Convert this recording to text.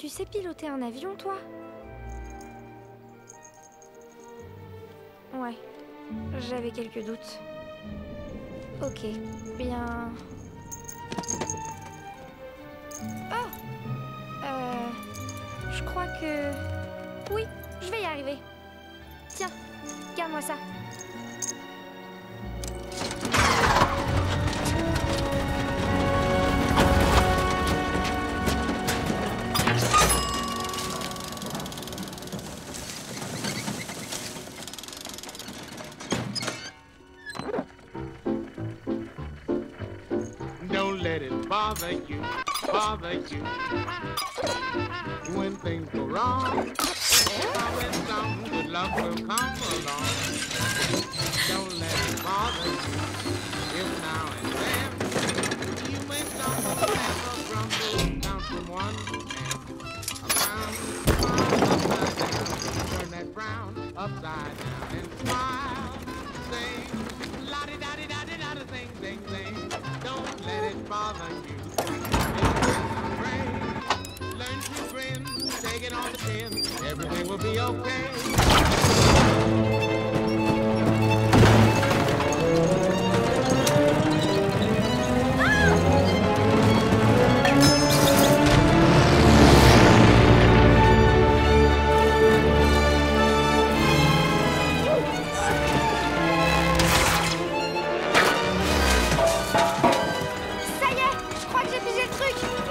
Tu sais piloter un avion, toi Ouais, j'avais quelques doutes. Ok, bien... Oh Euh... Je crois que... Oui, je vais y arriver. Tiens, garde-moi ça. let it bother you, bother you. When things go wrong, always some good luck will come along. Everything will be okay. truc